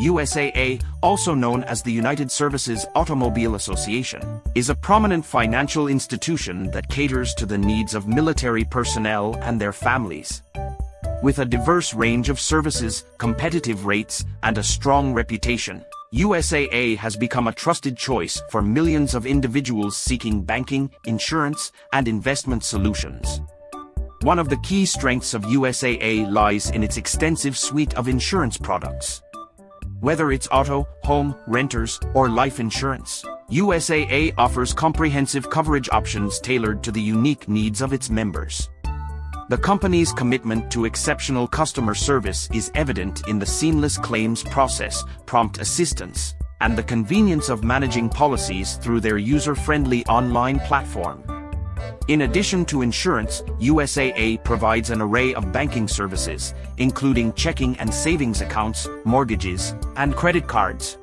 USAA, also known as the United Services Automobile Association, is a prominent financial institution that caters to the needs of military personnel and their families. With a diverse range of services, competitive rates, and a strong reputation, USAA has become a trusted choice for millions of individuals seeking banking, insurance, and investment solutions. One of the key strengths of USAA lies in its extensive suite of insurance products. Whether it's auto, home, renters, or life insurance, USAA offers comprehensive coverage options tailored to the unique needs of its members. The company's commitment to exceptional customer service is evident in the seamless claims process, prompt assistance, and the convenience of managing policies through their user-friendly online platform. In addition to insurance, USAA provides an array of banking services, including checking and savings accounts, mortgages, and credit cards.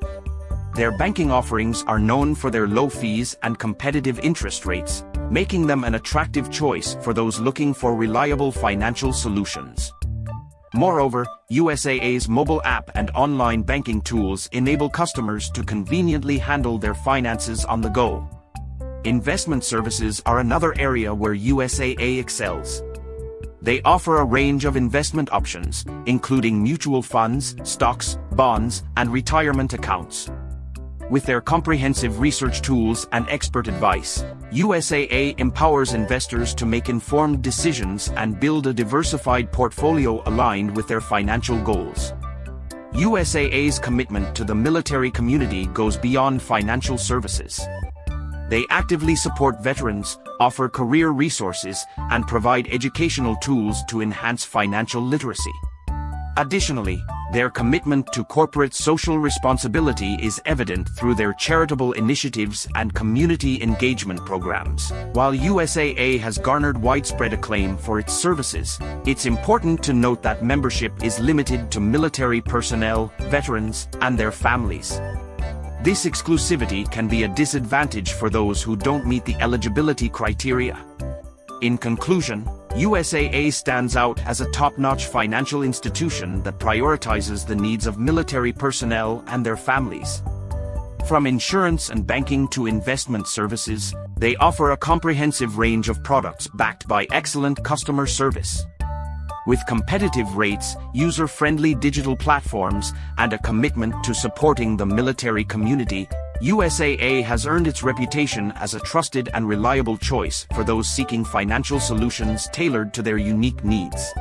Their banking offerings are known for their low fees and competitive interest rates, making them an attractive choice for those looking for reliable financial solutions. Moreover, USAA's mobile app and online banking tools enable customers to conveniently handle their finances on the go. Investment services are another area where USAA excels. They offer a range of investment options, including mutual funds, stocks, bonds, and retirement accounts. With their comprehensive research tools and expert advice, USAA empowers investors to make informed decisions and build a diversified portfolio aligned with their financial goals. USAA's commitment to the military community goes beyond financial services. They actively support veterans, offer career resources, and provide educational tools to enhance financial literacy. Additionally, their commitment to corporate social responsibility is evident through their charitable initiatives and community engagement programs. While USAA has garnered widespread acclaim for its services, it's important to note that membership is limited to military personnel, veterans, and their families. This exclusivity can be a disadvantage for those who don't meet the eligibility criteria. In conclusion, USAA stands out as a top-notch financial institution that prioritizes the needs of military personnel and their families. From insurance and banking to investment services, they offer a comprehensive range of products backed by excellent customer service. With competitive rates, user-friendly digital platforms, and a commitment to supporting the military community, USAA has earned its reputation as a trusted and reliable choice for those seeking financial solutions tailored to their unique needs.